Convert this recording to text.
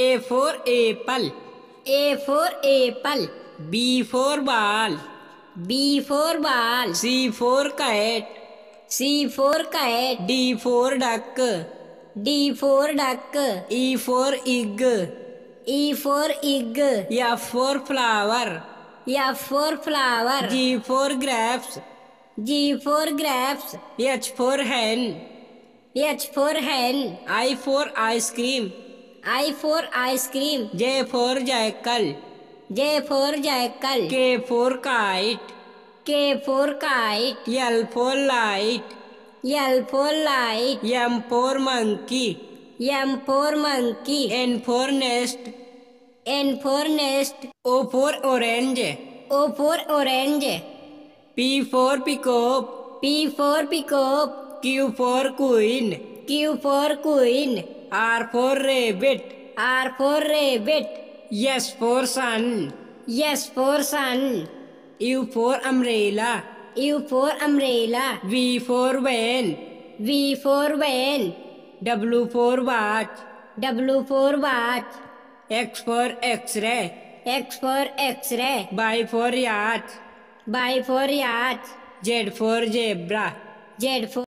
A for apple. A for apple. B for ball. B for ball. C for cat. C for cat. D for duck. D for duck. E for egg. E for egg. F for flower. F for flower. G for grapes. G for grapes. H for hen. H for hen. I for ice cream. I for ice cream. J for jackal. J for jackal. K for kite. K for kite. L for light. L for light. M for monkey. M for monkey. N for nest. N for nest. O for orange. O for orange. P for peacock. P for peacock. Q for queen. Q for queen. R for rabbit. R for rabbit. Yes for sun. Yes for sun. U for umbrella. U for umbrella. V for van. V for van. W for watch. W for watch. X for X-ray. X for X-ray. Y for yacht. Y for yacht. Z for zebra. Z for